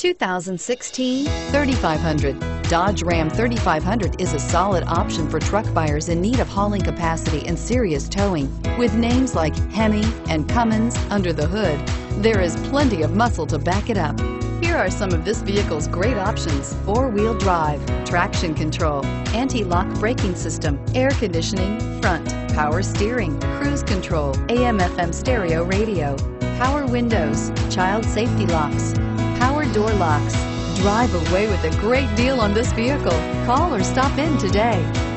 2016 3500. Dodge Ram 3500 is a solid option for truck buyers in need of hauling capacity and serious towing. With names like Hemi and Cummins under the hood, there is plenty of muscle to back it up. Here are some of this vehicle's great options. Four-wheel drive, traction control, anti-lock braking system, air conditioning, front, power steering, cruise control, AM FM stereo radio, power windows, child safety locks, door locks. Drive away with a great deal on this vehicle. Call or stop in today.